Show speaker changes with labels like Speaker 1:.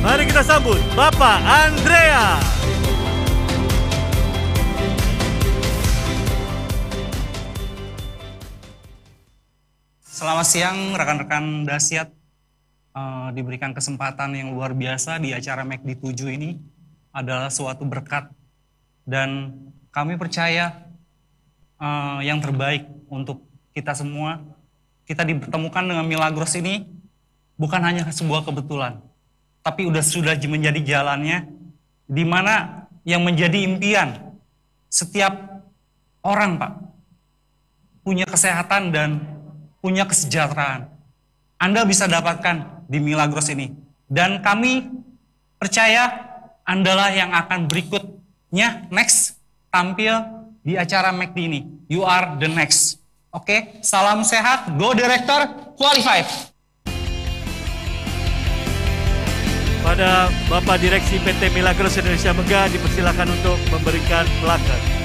Speaker 1: kita sambut Bapak Andrea.
Speaker 2: Selamat siang rekan-rekan Dasyat. Uh, diberikan kesempatan yang luar biasa di acara McD 7 ini adalah suatu berkat dan kami percaya uh, yang terbaik untuk kita semua. Kita dipertemukan dengan Milagros ini bukan hanya sebuah kebetulan, tapi udah sudah menjadi jalannya di mana yang menjadi impian setiap orang, Pak, punya kesehatan dan punya kesejahteraan. Anda bisa dapatkan di Milagros ini. Dan kami percaya Andalah yang akan berikutnya next tampil di acara McD ini. You are the next. Oke, salam sehat, go director, qualified.
Speaker 1: Pada Bapak Direksi PT Milagros Indonesia Megah dipersilakan untuk memberikan plakat.